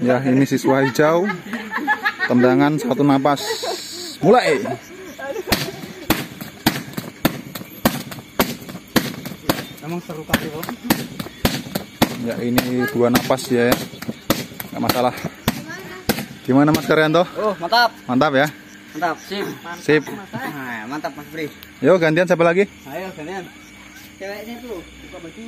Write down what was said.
Ya, ini siswa hijau. Tendangan satu napas. Mulai. Emang seru kali kok. Ya, ini dua napas ya. Nggak masalah. Gimana Mas Karyanto? Oh, mantap. Mantap ya. Mantap. Sip. Sip. mantap, mantap Mas Bri. Yo gantian siapa lagi? Ayo gantian Ceweknya tuh buka baju.